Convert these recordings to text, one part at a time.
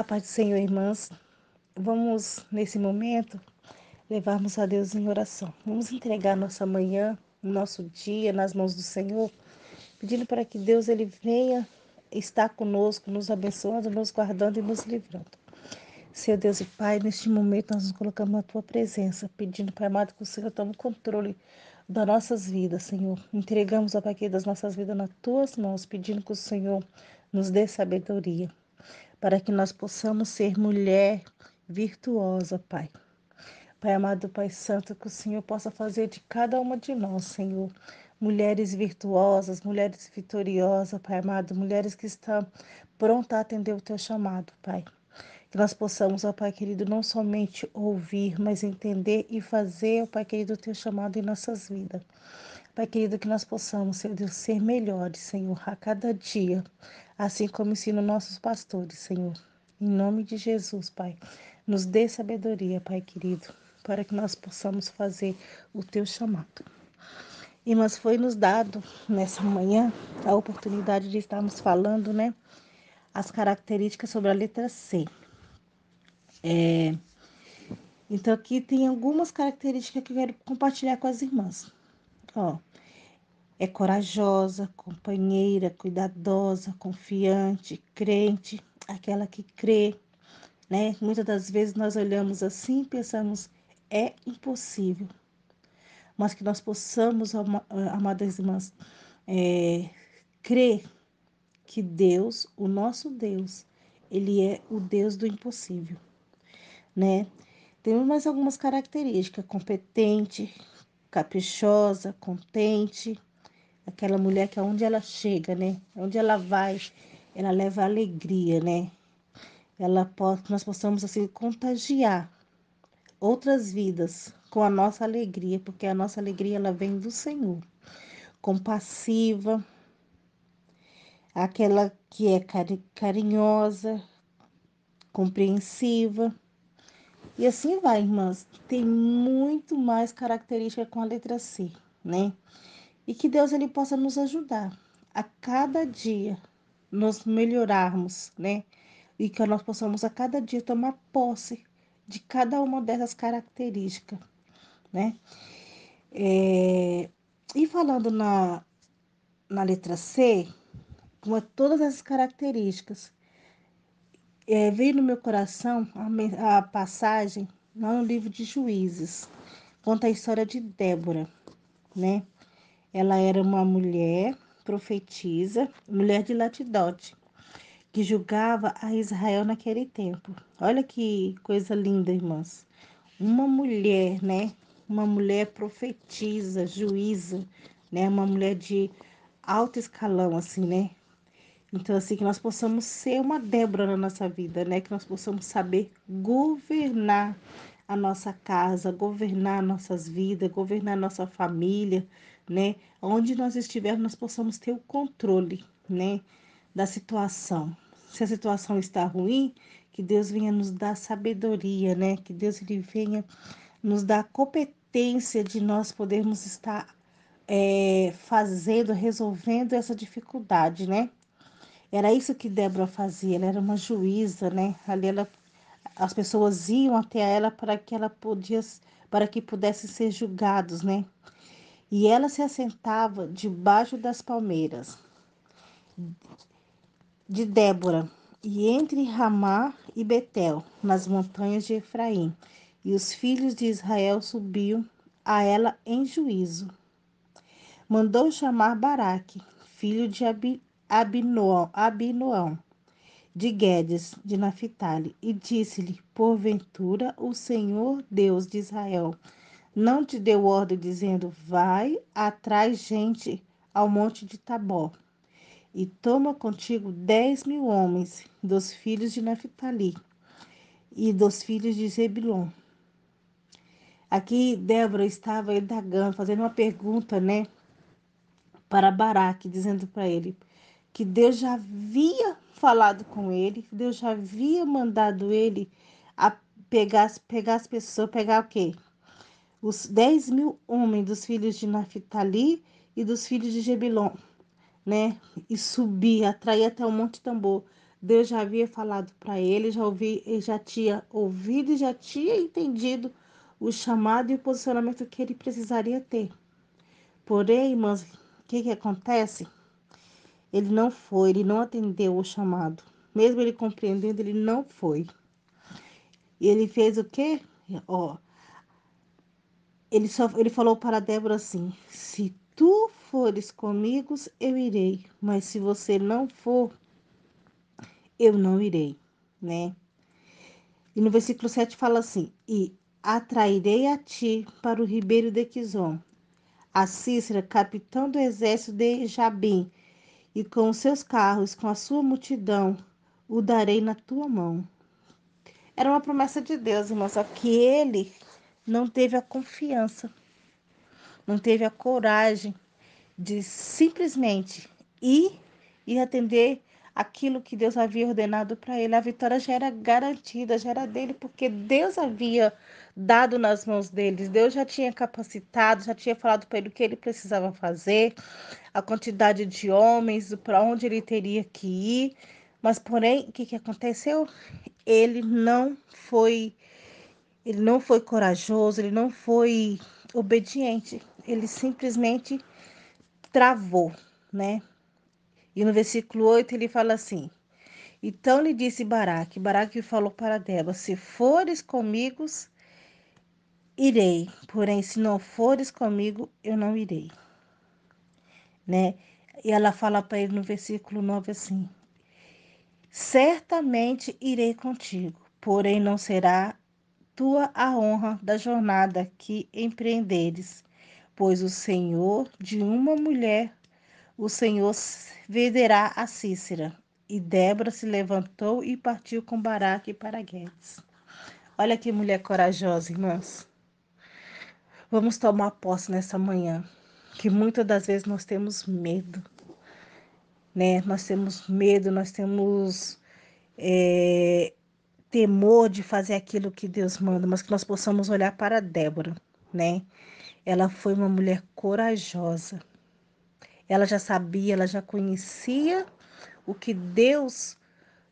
A paz do Senhor, irmãs. Vamos, nesse momento, levarmos a Deus em oração. Vamos entregar nossa manhã, nosso dia nas mãos do Senhor, pedindo para que Deus ele venha estar conosco, nos abençoando, nos guardando e nos livrando. Senhor Deus e Pai, neste momento nós nos colocamos na tua presença, pedindo, Pai amado, que o Senhor tome o controle das nossas vidas, Senhor. Entregamos, ó Pai, das nossas vidas nas tuas mãos, pedindo que o Senhor nos dê sabedoria para que nós possamos ser mulher virtuosa, Pai. Pai amado, Pai Santo, que o Senhor possa fazer de cada uma de nós, Senhor, mulheres virtuosas, mulheres vitoriosas, Pai amado, mulheres que estão prontas a atender o teu chamado, Pai. Que nós possamos, ó Pai querido, não somente ouvir, mas entender e fazer, ó Pai querido, o teu chamado em nossas vidas. Pai querido, que nós possamos, Senhor Deus, ser melhores, Senhor, a cada dia, assim como ensina nossos pastores, Senhor. Em nome de Jesus, Pai, nos dê sabedoria, Pai querido, para que nós possamos fazer o teu chamado. E mas foi nos dado nessa manhã a oportunidade de estarmos falando, né, as características sobre a letra C. É, então aqui tem algumas características que eu quero compartilhar com as irmãs. Ó, é corajosa, companheira, cuidadosa, confiante, crente, aquela que crê, né? Muitas das vezes nós olhamos assim e pensamos, é impossível. Mas que nós possamos, amadas irmãs, é, crer que Deus, o nosso Deus, ele é o Deus do impossível, né? Temos mais algumas características: competente, caprichosa, contente, aquela mulher que aonde ela chega, né? Onde ela vai, ela leva alegria, né? Ela pode, nós possamos assim contagiar outras vidas com a nossa alegria, porque a nossa alegria ela vem do Senhor. Compassiva, aquela que é carinhosa, compreensiva. E assim vai, irmãs. Tem muito mais característica com a letra C, né? e que Deus ele possa nos ajudar a cada dia nos melhorarmos, né? E que nós possamos a cada dia tomar posse de cada uma dessas características, né? É, e falando na, na letra C, com todas essas características, é, veio no meu coração a, a passagem lá no livro de Juízes, conta a história de Débora, né? Ela era uma mulher profetisa, mulher de Latidote, que julgava a Israel naquele tempo. Olha que coisa linda, irmãs. Uma mulher, né? Uma mulher profetisa, juíza, né? Uma mulher de alto escalão, assim, né? Então, assim, que nós possamos ser uma Débora na nossa vida, né? Que nós possamos saber governar a nossa casa, governar nossas vidas, governar nossa família, né? Onde nós estivermos, nós possamos ter o controle, né? Da situação. Se a situação está ruim, que Deus venha nos dar sabedoria, né? Que Deus ele venha nos dar competência de nós podermos estar é, fazendo, resolvendo essa dificuldade, né? Era isso que Débora fazia, ela era uma juíza, né? Ali ela, as pessoas iam até ela para que ela podia, para que pudessem ser julgados, né? e ela se assentava debaixo das palmeiras de Débora, e entre Ramá e Betel, nas montanhas de Efraim. E os filhos de Israel subiam a ela em juízo. Mandou chamar Baraque, filho de Abinoão, de Guedes, de Naphtali, e disse-lhe: Porventura o Senhor Deus de Israel não te deu ordem dizendo: Vai atrás gente ao monte de Tabó, e toma contigo dez mil homens dos filhos de Naphtali e dos filhos de Zebulon. Aqui Débora estava indagando, fazendo uma pergunta, né, para Baraque, dizendo para ele que Deus já havia falado com ele, Deus já havia mandado ele a pegar, pegar as pessoas, pegar o quê? os dez mil homens dos filhos de Naphtali e dos filhos de Jebilon, né? E subir, atrair até o Monte Tambor, Deus já havia falado para ele, já ouvi, ele já tinha ouvido e já tinha entendido o chamado e o posicionamento que ele precisaria ter. Porém, irmãs, o que, que acontece? Ele não foi, ele não atendeu o chamado. Mesmo ele compreendendo, ele não foi. E ele fez o quê? Ó, ele só ele falou para Débora assim: Se tu fores comigo, eu irei, mas se você não for, eu não irei, né? E no versículo 7 fala assim: E atrairei a ti para o ribeiro de Quizon, a Cícera, capitão do exército de Jabim, e com os seus carros, com a sua multidão, o darei na tua mão. Era uma promessa de Deus, irmão, só que ele não teve a confiança, não teve a coragem de simplesmente ir e atender aquilo que Deus havia ordenado para ele. A vitória já era garantida, já era dele, porque Deus havia dado nas mãos deles. Deus já tinha capacitado, já tinha falado para ele o que ele precisava fazer, a quantidade de homens, para onde ele teria que ir. Mas, porém, o que, que aconteceu? Ele não foi ele não foi corajoso, ele não foi obediente, ele simplesmente travou, né? E no versículo 8 ele fala assim: Então lhe disse Baraque, Baraque falou para Débora: Se fores comigo, irei, porém se não fores comigo, eu não irei. Né? E ela fala para ele no versículo 9 assim: Certamente irei contigo, porém não será tua a honra da jornada que empreenderes, pois o Senhor de uma mulher, o Senhor venderá a Cícera. E Débora se levantou e partiu com Baraque para Guedes. Olha que mulher corajosa, irmãs. Vamos tomar posse nessa manhã, que muitas das vezes nós temos medo, né? Nós temos medo, nós temos é, temor de fazer aquilo que Deus manda, mas que nós possamos olhar para Débora, né? Ela foi uma mulher corajosa. Ela já sabia, ela já conhecia o que Deus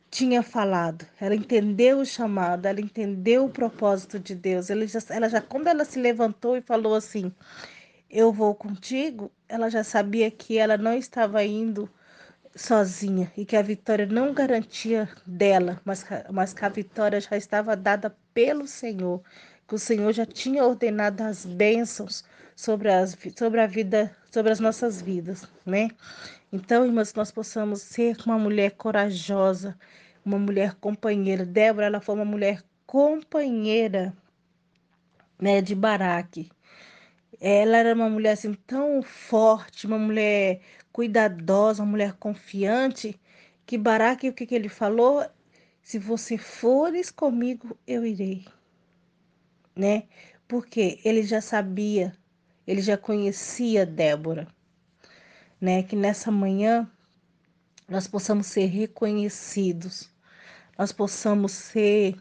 tinha falado. Ela entendeu o chamado, ela entendeu o propósito de Deus. Ela já, ela já quando ela se levantou e falou assim: "Eu vou contigo", ela já sabia que ela não estava indo sozinha e que a vitória não garantia dela, mas, mas que a vitória já estava dada pelo Senhor, que o Senhor já tinha ordenado as bênçãos sobre, as, sobre a vida, sobre as nossas vidas, né? Então, irmãs, nós possamos ser uma mulher corajosa, uma mulher companheira. Débora, ela foi uma mulher companheira, né, de Baraque. Ela era uma mulher assim tão forte, uma mulher cuidadosa, uma mulher confiante, que Baraque, o que, que ele falou? Se você fores comigo, eu irei. Né? Porque ele já sabia, ele já conhecia Débora. Né? Que nessa manhã nós possamos ser reconhecidos, nós possamos ser,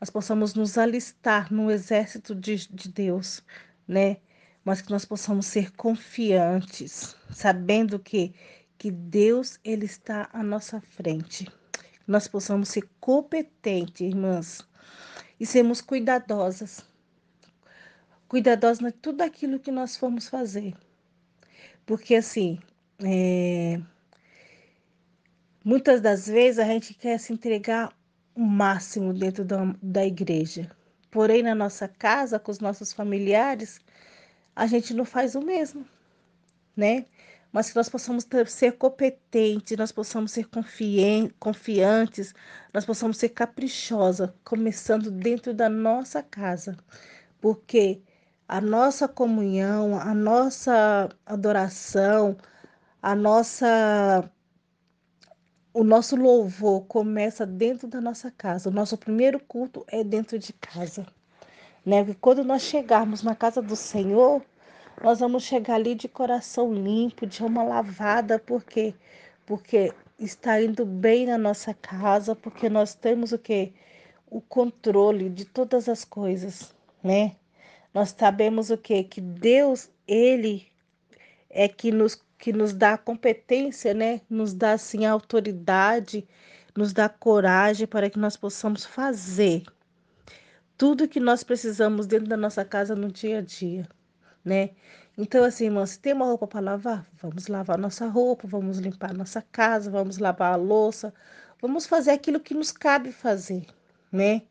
nós possamos nos alistar no exército de, de Deus, né? mas que nós possamos ser confiantes, sabendo que que Deus ele está à nossa frente. Nós possamos ser competentes, irmãs, e sermos cuidadosas. Cuidadosas em tudo aquilo que nós formos fazer. Porque assim, é... muitas das vezes a gente quer se entregar o máximo dentro da, da igreja. Porém, na nossa casa, com os nossos familiares, a gente não faz o mesmo, né? Mas que nós possamos ter, ser competentes, nós possamos ser confiantes, nós possamos ser caprichosa, começando dentro da nossa casa, porque a nossa comunhão, a nossa adoração, a nossa o nosso louvor começa dentro da nossa casa. O nosso primeiro culto é dentro de casa né? Porque quando nós chegarmos na casa do Senhor, nós vamos chegar ali de coração limpo, de alma lavada, por quê? Porque está indo bem na nossa casa, porque nós temos o que? O controle de todas as coisas, né? Nós sabemos o que? Que Deus, Ele é que nos, que nos dá a competência, né? Nos dá assim autoridade nos dá coragem para que nós possamos fazer tudo que nós precisamos dentro da nossa casa no dia a dia, né? Então, assim, irmã, se tem uma roupa para lavar, vamos lavar nossa roupa, vamos limpar nossa casa, vamos lavar a louça, vamos fazer aquilo que nos cabe fazer, né?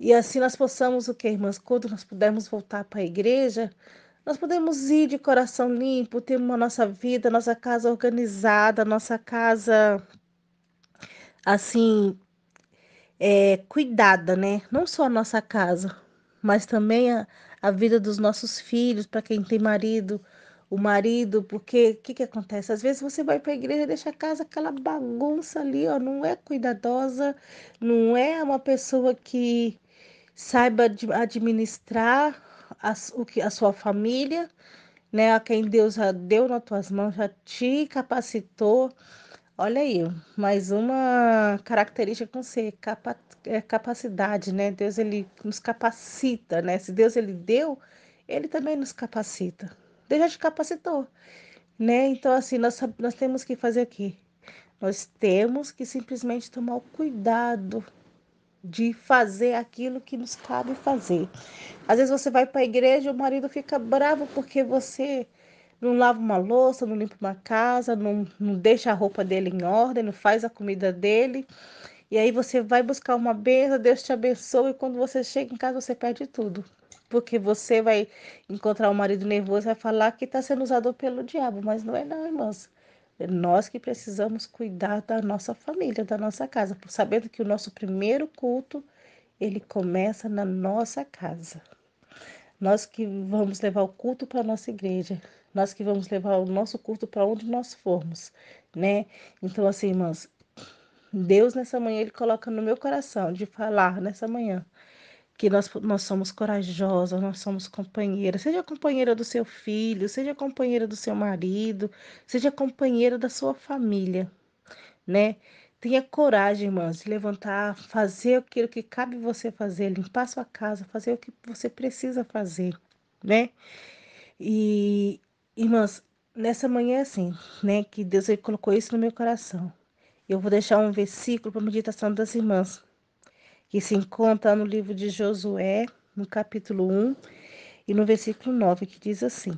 E assim nós possamos, o que, irmãs? Quando nós pudermos voltar para a igreja, nós podemos ir de coração limpo, ter uma nossa vida, nossa casa organizada, nossa casa assim é, cuidada, né? Não só a nossa casa, mas também a, a vida dos nossos filhos, para quem tem marido, o marido, porque o que, que acontece? Às vezes você vai para a igreja e deixa a casa aquela bagunça ali, ó, não é cuidadosa, não é uma pessoa que saiba administrar o que, a sua família, né? A quem Deus já deu nas tuas mãos, já te capacitou. Olha aí, mais uma característica com ser capa, é, capacidade, né? Deus ele nos capacita, né? Se Deus ele deu, ele também nos capacita. Deus já te capacitou, né? Então assim, nós, nós temos que fazer o quê? Nós temos que simplesmente tomar o cuidado de fazer aquilo que nos cabe fazer. Às vezes você vai para a igreja e o marido fica bravo porque você não lava uma louça, não limpa uma casa, não, não deixa a roupa dele em ordem, não faz a comida dele. E aí você vai buscar uma benção, Deus te abençoe, e quando você chega em casa você perde tudo. Porque você vai encontrar um marido nervoso e vai falar que está sendo usado pelo diabo, mas não é não, irmãs. É nós que precisamos cuidar da nossa família, da nossa casa, sabendo que o nosso primeiro culto, ele começa na nossa casa. Nós que vamos levar o culto para a nossa igreja, nós que vamos levar o nosso culto para onde nós formos, né? Então, assim, irmãs, Deus nessa manhã, Ele coloca no meu coração de falar nessa manhã que nós, nós somos corajosas, nós somos companheiras. Seja companheira do seu filho, seja companheira do seu marido, seja companheira da sua família, né? Tenha coragem, irmãs, de levantar, fazer aquilo que cabe você fazer, limpar sua casa, fazer o que você precisa fazer, né? E, irmãs, nessa manhã é assim, né, que Deus colocou isso no meu coração. Eu vou deixar um versículo para meditação das irmãs, que se encontra no livro de Josué, no capítulo 1 e no versículo 9, que diz assim: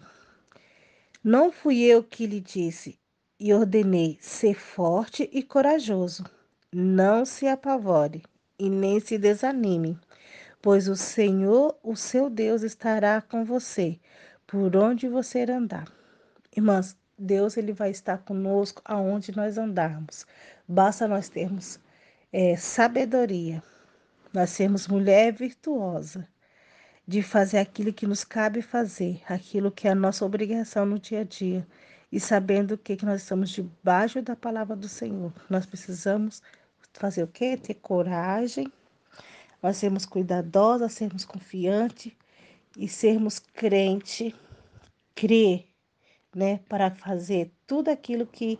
Não fui eu que lhe disse e ordenei ser forte e corajoso. Não se apavore e nem se desanime, pois o Senhor, o seu Deus, estará com você por onde você andar. Irmãs, Deus ele vai estar conosco aonde nós andarmos. Basta nós termos é, sabedoria, nós sermos mulher virtuosa, de fazer aquilo que nos cabe fazer, aquilo que é a nossa obrigação no dia a dia, e sabendo que, que nós estamos debaixo da palavra do Senhor. Nós precisamos fazer o quê? Ter coragem, nós sermos cuidadosas, sermos confiantes e sermos crente, crer, né, para fazer tudo aquilo que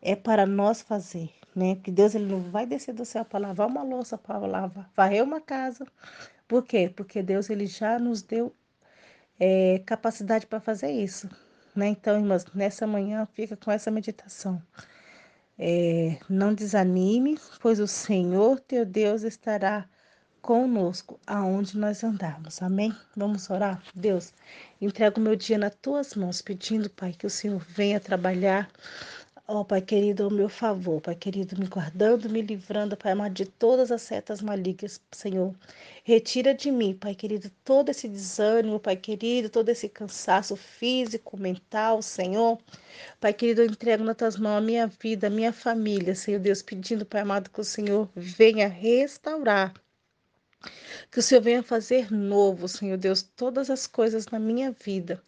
é para nós fazer né? Que Deus ele não vai descer do céu para lavar uma louça, para lavar, varrer uma casa. Por quê? Porque Deus ele já nos deu é, capacidade para fazer isso, né? Então, irmãs, nessa manhã fica com essa meditação. É, não desanime, pois o Senhor teu Deus estará conosco aonde nós andarmos. Amém? Vamos orar? Deus, entrego meu dia nas tuas mãos, pedindo, Pai, que o Senhor venha trabalhar Ó oh, Pai querido, ao meu favor, Pai querido, me guardando, me livrando, Pai amado, de todas as setas malignas, Senhor. Retira de mim, Pai querido, todo esse desânimo, Pai querido, todo esse cansaço físico, mental, Senhor. Pai querido, eu entrego nas tuas mãos a minha vida, a minha família, Senhor Deus, pedindo, Pai amado, que o Senhor venha restaurar. Que o Senhor venha fazer novo, Senhor Deus, todas as coisas na minha vida.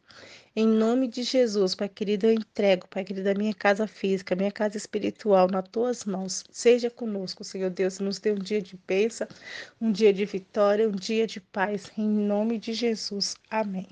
Em nome de Jesus, Pai querido, eu entrego, Pai querido, a minha casa física, a minha casa espiritual nas tuas mãos. Seja conosco, Senhor Deus, nos dê um dia de bênção, um dia de vitória, um dia de paz. Em nome de Jesus. Amém.